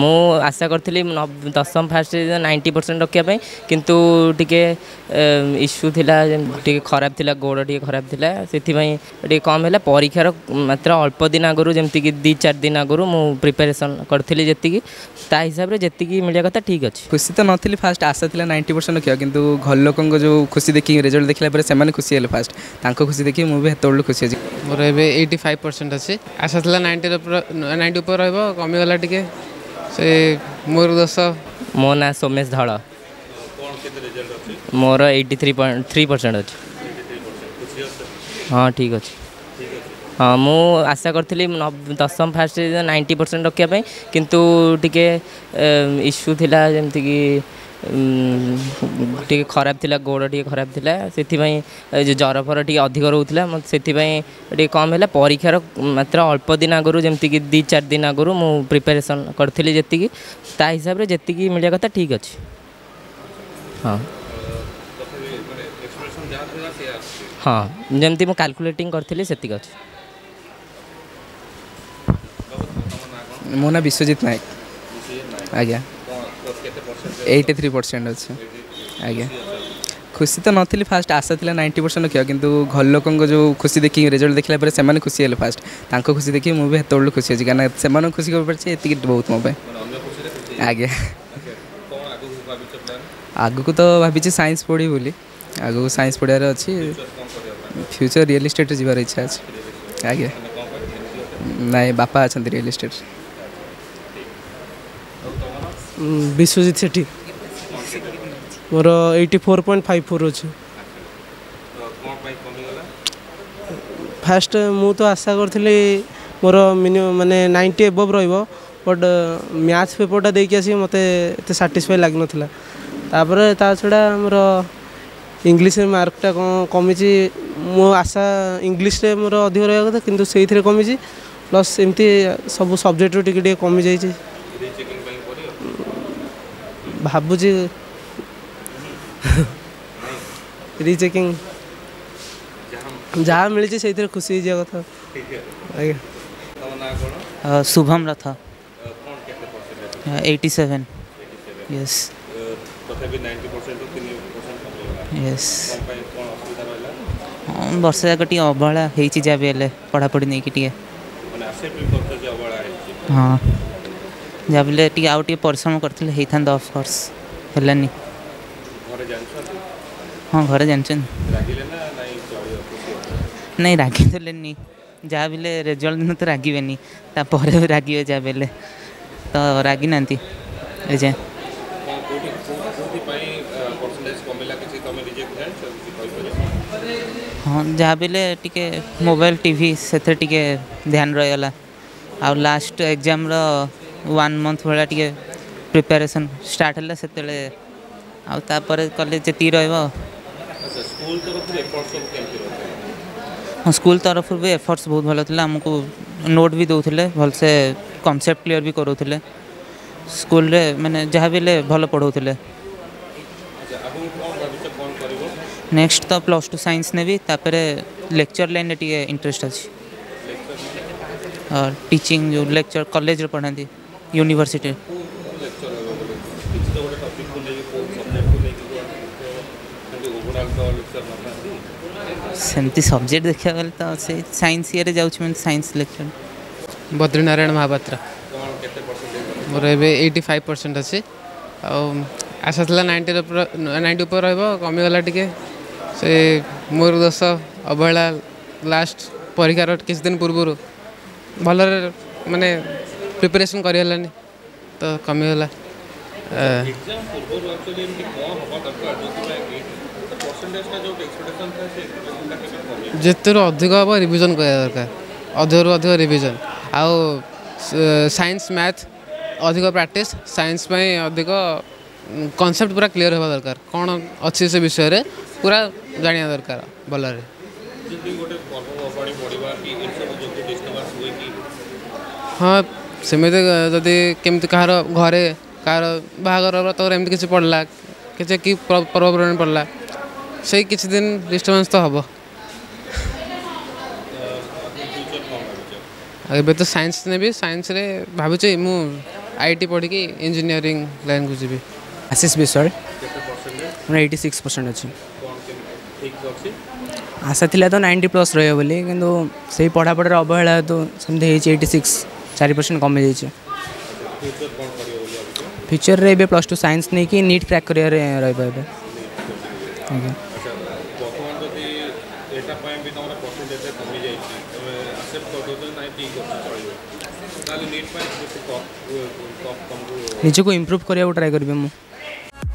ମୁଁ ଆଶା କରିଥିଲି ଦଶମ ଫାଷ୍ଟ ନାଇଣ୍ଟି ପରସେଣ୍ଟ ରଖିବା ପାଇଁ କିନ୍ତୁ ଟିକେ ଇସ୍ୟୁ ଥିଲା ଟିକେ ଖରାପ ଥିଲା ଗୋଡ଼ ଟିକେ ଖରାପ ଥିଲା ସେଥିପାଇଁ ଟିକେ କମ୍ ହେଲା ପରୀକ୍ଷାର ମାତ୍ର ଅଳ୍ପ ଦିନ ଆଗରୁ ଯେମିତିକି ଦୁଇ ଚାରି ଦିନ ଆଗରୁ ମୁଁ ପ୍ରିପାରେସନ୍ କରିଥିଲି ଯେତିକି ତା ହିସାବରେ ଯେତିକି ମିଳିବା କଥା ଠିକ୍ ଅଛି ଖୁସି ତ ନଥିଲି ଫାଷ୍ଟ ଆଶା ଥିଲା ନାଇଣ୍ଟି ପରସେଣ୍ଟ ରଖିବା କିନ୍ତୁ ଘର ଲୋକଙ୍କ ଯେଉଁ ଖୁସି ଦେଖିକି ରେଜଲ୍ଟ ଦେଖିଲା ପରେ ସେମାନେ ଖୁସି ହେଲେ ଫାଷ୍ଟ ତାଙ୍କ ଖୁସି ଦେଖି ମୁଁ ବି ହେତେବେଳୁ ଖୁସି ଅଛି ମୋର ଏବେ ଏଇଟି ଫାଇଭ୍ ପରସେଣ୍ଟ ଅଛି ଆଶା ଥିଲା ନାଇଣ୍ଟି ନାଇଣ୍ଟି ଉପରେ ରହିବ କମିଗଲା ଟିକେ ସେ ମୋର ଦୋଷ ମୋ ନାଁ ସୋମେଶ ଧଳ ମୋର ଏଇଟି ଥ୍ରୀ ଥ୍ରୀ ପରସେଣ୍ଟ ଅଛି ହଁ ଠିକ୍ ଅଛି ହଁ ମୁଁ ଆଶା କରିଥିଲି ଦଶମ ଫାଷ୍ଟ ନାଇଣ୍ଟି ପରସେଣ୍ଟ ରଖିବା ପାଇଁ କିନ୍ତୁ ଟିକେ ଇସ୍ୟୁ ଥିଲା ଯେମିତିକି टे खराब थी गोड़ टे खराब थी से जर फर टे अधिक रोला से कम है परीक्षार मात्र अल्प दिन आगु जमी दि चार दिन आगु मुझ प्रिपेरेसन करी जी हिसाब से जी मिले कथा ठीक अच्छे हाँ हाँ जमी कालकुलेटिंग करी से मो ना विश्वजित नायक आज्ञा এইটি থ্রি ପରସେଣ୍ଟ ଅଛି ଆଜ୍ଞା ଖୁସି ତ ନଥିଲି ଫାଷ୍ଟ ଆଶା ଥିଲା ନାଇଣ୍ଟି ପରସେଣ୍ଟ ରଖିବା କିନ୍ତୁ ଘର ଲୋକଙ୍କ ଯେଉଁ ଖୁସି ଦେଖି ରେଜଲ୍ଟ ଦେଖିଲା ପରେ ସେମାନେ ଖୁସି ହେଲେ ଫାଷ୍ଟ ତାଙ୍କ ଖୁସି ଦେଖି ମୁଁ ବି ହେତେବେଳକୁ ଖୁସି ଅଛି କାରଣ ସେମାନଙ୍କୁ ଖୁସି କରିପାରିଛି ଏତିକି ବହୁତ ମୋ ପାଇଁ ଆଜ୍ଞା ଆଗକୁ ତ ଭାବିଛି ସାଇନ୍ସ ପଢ଼ିବି ବୋଲି ଆଗକୁ ସାଇନ୍ସ ପଢ଼ିବାର ଅଛି ଫ୍ୟୁଚର୍ ରିଅଲ୍ ଇଷ୍ଟେଟ୍ରେ ଯିବାର ଇଚ୍ଛା ଅଛି ଆଜ୍ଞା ନାଇଁ ବାପା ଅଛନ୍ତି ରିଅଲ୍ ଇଷ୍ଟେଟ୍ ବିଶ୍ୱଜିତ ସେଠୀ ମୋର eighty four point five four ଅଛି ଫାଷ୍ଟ ମୁଁ ତ ଆଶା କରିଥିଲି ମୋର ମିନିମମ୍ ମାନେ ନାଇଣ୍ଟି ଏବଭ୍ ରହିବ ବଟ୍ ମ୍ୟାଥ୍ ପେପର୍ଟା ଦେଇକି ଆସିକି ମୋତେ ଏତେ ସାଟିସ୍ଫାଏ ଲାଗିନଥିଲା ତାପରେ ତା ଛଡ଼ା ଆମର ଇଂଲିଶରେ ମାର୍କଟା କ'ଣ କମିଛି ମୋ ଆଶା ଇଂଲିଶରେ ମୋର ଅଧିକ ରହିବା କଥା କିନ୍ତୁ ସେଇଥିରେ କମିଛି ପ୍ଲସ୍ ଏମିତି ସବୁ ସବଜେକ୍ଟରୁ ଟିକେ ଟିକେ କମିଯାଇଛି भावुचे रिचेकिंग जहाँ मिले से खुशी कथ शुभम रथ एटी सेवेन यस वर्षा जाक अवहेला जहाँ भी हेल्ले पढ़ापढ़ी नहीं कि हाँ ଯାହା ବୋଲେ ଟିକେ ଆଉ ଟିକେ ପରିଶ୍ରମ କରିଥିଲେ ହେଇଥାନ୍ତା ଅଫକୋର୍ସ ହେଲାନି ହଁ ଘରେ ଜାଣିଛନ୍ତି ନାଇଁ ରାଗିଦେଲେନି ଯାହା ବୋଲେ ରେଜଲ୍ଟ ଦିନ ତ ରାଗିବେନି ତାପରେ ରାଗିବେ ଯାହା ବେଲେ ତ ରାଗିନାହାନ୍ତି ଏଯାଏଁ ହଁ ଯାହା ବେଲେ ଟିକେ ମୋବାଇଲ ଟିଭି ସେଥିରେ ଟିକେ ଧ୍ୟାନ ରହିଗଲା ଆଉ ଲାଷ୍ଟ ଏକ୍ଜାମ୍ର वन मंथ भाला टे प्रिपेरेसन स्टार्ट से आपर कलेज जी रकूल तरफ भी एफर्ट्स बहुत भल था आमको नोट भी दूसरे भलसे कनसेप्ट क्लीयर भी करूँ स्कूल रे मैंने जहाँ भी भल पढ़ाते नेक्स्ट तो प्लस टू सैंस नेपर लेक्चर लाइन में टे इंटरेस्ट अच्छी और टीचिंग जो लेक्चर कलेज पढ़ाती यूनिवर्सिटी सेमती सब्जेक्ट देखा गल तो सैंस साइंस इयर जाऊँ लेक्चर बद्रीनारायण महापात्र मोर एट्टी फाइव परसेंट अच्छे आशा था नाइंटी नाइंटी पर कमीगला टी से मोर दस अवहेला लास्ट परीक्षार किसी दिन पूर्व भल मैंने ପ୍ରିପାରେସନ୍ କରିହେଲାନି ତ କମିଗଲା ଯେତେରୁ ଅଧିକ ହେବ ରିଭିଜନ୍ କରିବା ଦରକାର ଅଧିକରୁ ଅଧିକ ରିଭିଜନ୍ ଆଉ ସାଇନ୍ସ ମ୍ୟାଥ୍ ଅଧିକ ପ୍ରାକ୍ଟିସ୍ ସାଇନ୍ସ ପାଇଁ ଅଧିକ କନସେପ୍ଟ ପୁରା କ୍ଲିଅର୍ ହେବା ଦରକାର କ'ଣ ଅଛି ସେ ବିଷୟରେ ପୁରା ଜାଣିବା ଦରକାର ଭଲରେ ହଁ ସେମିତି ଯଦି କେମିତି କାହାର ଘରେ କାହାର ବାହାଘର ବ୍ରତଘର ଏମିତି କିଛି ପଡ଼ିଲା କିଛି କି ପର୍ବପର୍ବାଣି ପଡ଼ିଲା ସେଇ କିଛି ଦିନ ଡିଷ୍ଟର୍ବାନ୍ସ ତ ହେବ ଏବେ ତ ସାଇନ୍ସ ନେବି ସାଇନ୍ସରେ ଭାବୁଛି ମୁଁ ଆଇ ଟି ପଢ଼ିକି ଇଞ୍ଜିନିୟରିଂ ଲାଇନ୍କୁ ଯିବି ଆଶିଷ ବିଷୟରେ ଏଇଟି ସିକ୍ସ ପରସେଣ୍ଟ ଅଛି ଆଶା ଥିଲା ତ ନାଇଣ୍ଟି ପ୍ଲସ୍ ରହିବ ବୋଲି କିନ୍ତୁ ସେଇ ପଢ଼ାପଢ଼ାର ଅବହେଳା ହେତୁ ସେମିତି ହେଇଛି ଏଇଟି ସିକ୍ସ चार परसेंट कमे फ्यूचर में प्लस टू सैंस नहीं कि नीट क्रैक कर निजक इम्प्रूव करा ट्राए करें मुझे